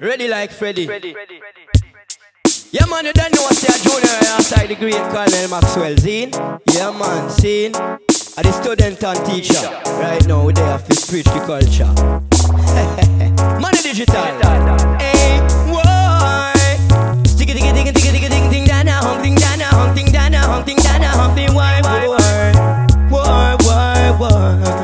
Ready like Freddy. Yeah man, you don't know what's your junior outside the great Colonel Maxwell, Zine? Yeah man, scene. Are the student and teacher. Right now, we there to preach the culture. Manudigital. Hey, why? Sticky, sticky, sticky, sticky, sticky, ding, ding, dana, hung, ding, dana, hung, ding, dana, hung, ding, dana, hung, ding, why, why, why, why, why, why?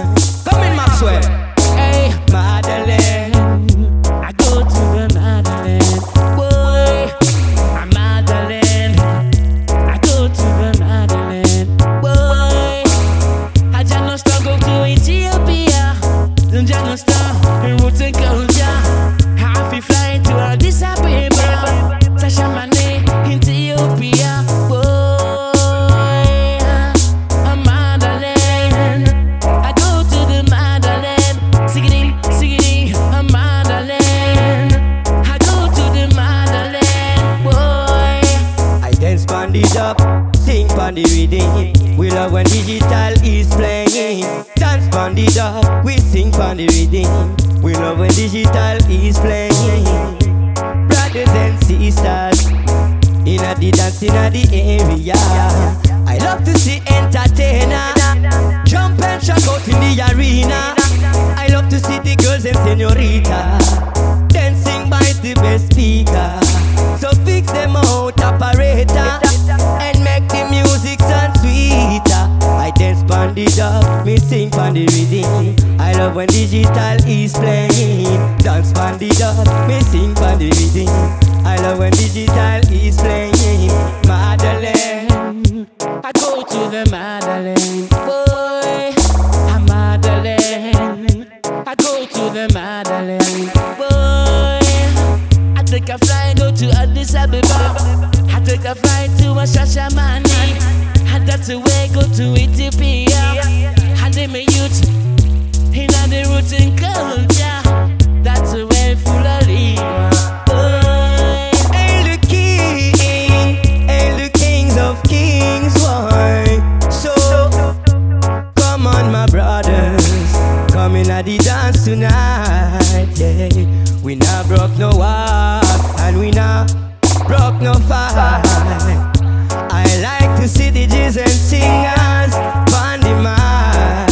Pan it up, sing pan the rhythm. We love when digital is playing. Dance pan the up, we sing pan the rhythm. We love when digital is playing. Brothers and sisters, in a the dance in the area. I love to see entertainer jump and shout out in the arena. I love to see the girls and senorita dancing by the best speaker. When digital is playing. Dance pan the dub, me sing pan the rhythm. I love when digital is playing. Madeline. I go to the Madeline, boy. I'm Madeline. I go to the Madeline, boy. I take a flight, go to Addis Ababa. I take a flight to a Shashamane. And that's the way go to Ethiopia. The dance tonight, yeah. We not broke no walk, and we not broke no fight. I like to see the G's and singers on the mic.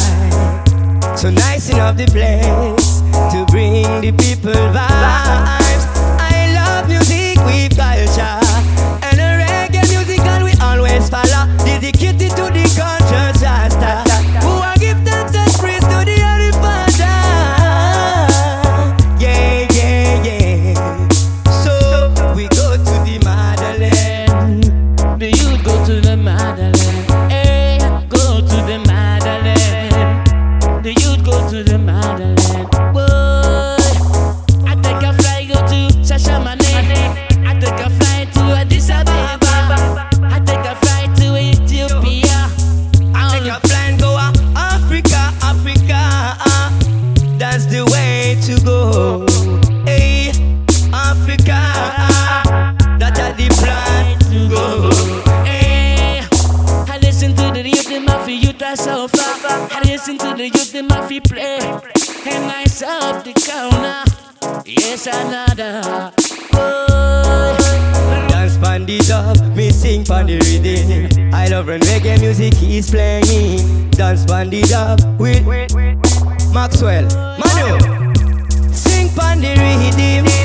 So nice enough the place to bring the people vibes. The I listen to the youth, them have play. And I serve the corner. Yes, another. Boy. Dance pan the dub, me sing pan the rhythm. I love when reggae music is playing. Dance pan the dub with Maxwell, Manu. Sing pan the rhythm.